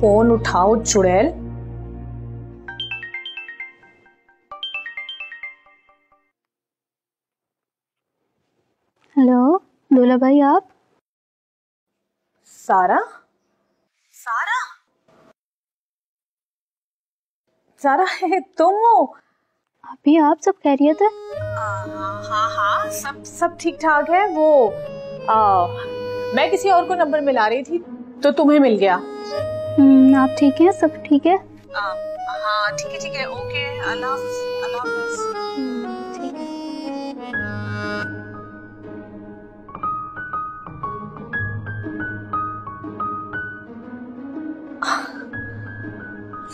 Phone उठाओ चुड़ैल। Hello दूल्हा भाई आप? सारा? सारा? सारा है तुम हो? अभी आप सब कह रही थे हाँ हाँ सब सब ठीक ठाक है वो आ, मैं किसी और को नंबर मिला रही थी तो तुम्हें मिल गया। आप ठीक हैं? सब ठीक है? हाँ ठीक है ठीक है ओके अल्लाह अल्लाह ठीक है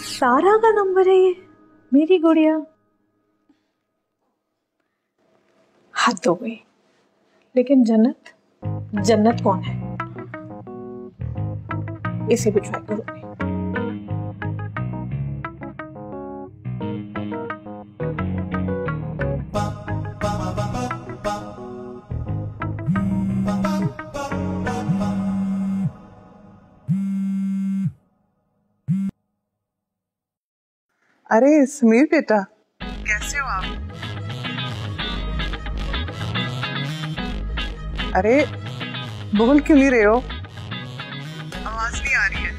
सारा का नंबर है ये मेरी गुड़िया। हद हो गई। लेकिन जन्नत जन्नत कौन है? इसे भी ट्राई करूँगी अरे समीर बेटा। कैसे हो आप? अरे बोल क्यों नहीं रहे हो? आवाज़ नहीं आ रही है।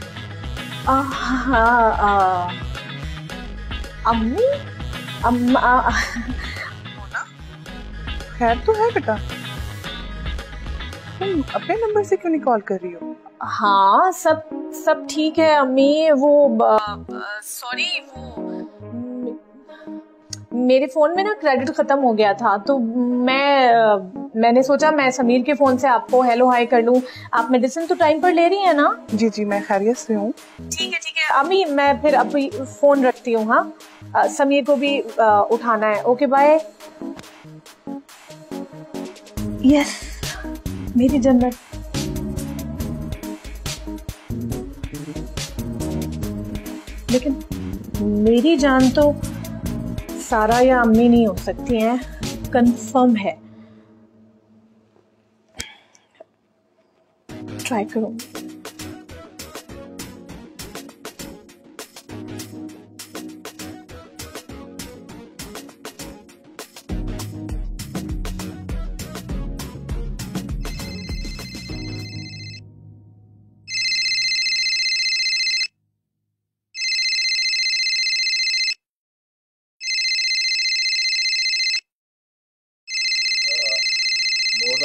आ, हाँ आ, अम्मी अम्मा। खैर तो है बेटा। तुम अपने नंबर से क्यों नहीं कॉल कर रही हो? हाँ सब सब ठीक है अम्मी। वो सॉरी वो मेरे फ़ोन में ना क्रेडिट खत्म हो गया था तो मैं मैंने सोचा मैं समीर के फ़ोन से आपको हेलो हाय कर लूँ। आप मेडिसिन तो टाइम पर ले रही हैं ना? जी जी मैं खैरियत से हूँ। ठीक है ठीक है। अम्मी मैं फिर अभी फ़ोन रखती हूँ हाँ? समीर को भी अ, उठाना है। ओके बाय यस मेरी जन्नत लेकिन मेरी जान तो सारा या अम्मी नहीं हो सकती हैं। कंफर्म है। ट्राई करूँगी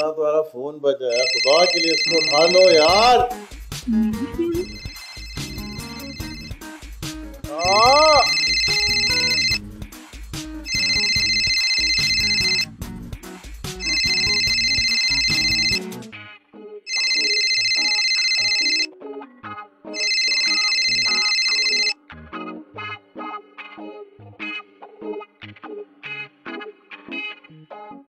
इतना तुम्हारा फ़ोन बजाया। खुदा के लिए इसको उठा लो यार हम्म।